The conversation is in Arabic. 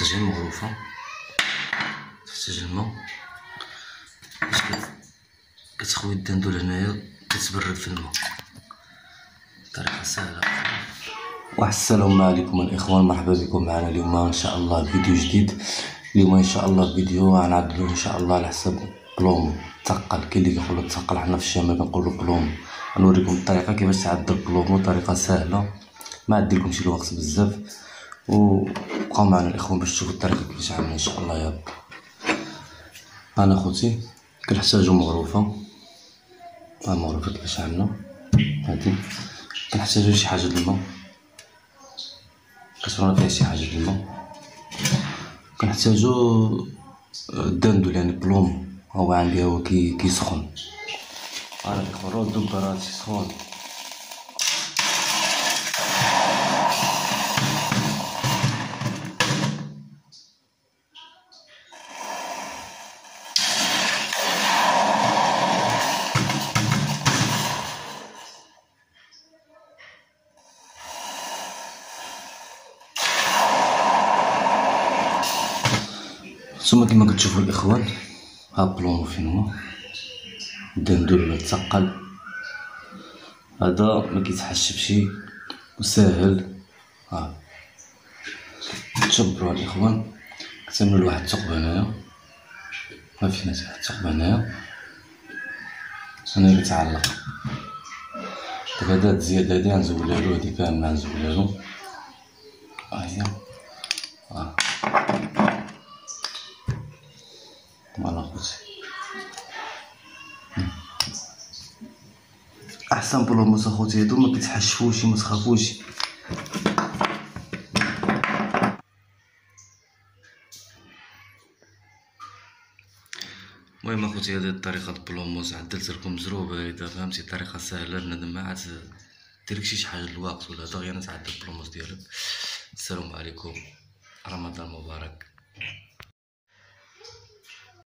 تحتاج غير مغروفة تحتاج الماء باش كت- كتخوي الدندول هنايا كتبرد في الماء طريقة سهلة واحد السلام عليكم الاخوان مرحبا بكم معنا اليوم ان شاء الله فيديو جديد اليوم ان شاء الله فيديو غنعدلو ان شاء الله على حساب بلومو تقل كاين اللي كيقولو تقل حنا في الشمال كنقولو بلومو غنوريكم الطريقة كيفاش تعدل بلومو طريقه سهله ما عديلكمش الوقت بزاف وبقاو معنا الاخوان باش تشوفوا الطريقة كيفاش عامله إن شاء الله يا أنا خوتي كنحتاجو مغروفه ها المغروفه كيفاش عامله هادي. كنحتاجو شي حاجة الماء كترون فيها شي حاجة الماء كنحتاجو الدندول يعني بلوم هو عندي هو كي كيسخن أنا الاخوان راه الدبرات سخون ثم كما كتشوفوا الإخوان ها بلومو فين هو الدندول تثقل هذا ما كيتحشبش وساهل. ها. تشبروا الإخوان. كتعملوا لواحد الثقب هنايا. ما فينا واحد الثقب هنايا. هنا كتعلق دابا هاد الزيادة هادي غنزولها له هادي كاملة غنزولها له. ها هي خوتي أحسن بلوموس اخوتي هادو ما كيتحشفوش ما تخافوش. المهم أخوتي هذه طريقة البلوموس عدلت لكم زروبة إذا فهمتي طريقة سهلة بنادم ما عاد ديرلكش شي حاجة الوقت ولا دغيا تعدل البلوموس ديالك. السلام عليكم. رمضان مبارك.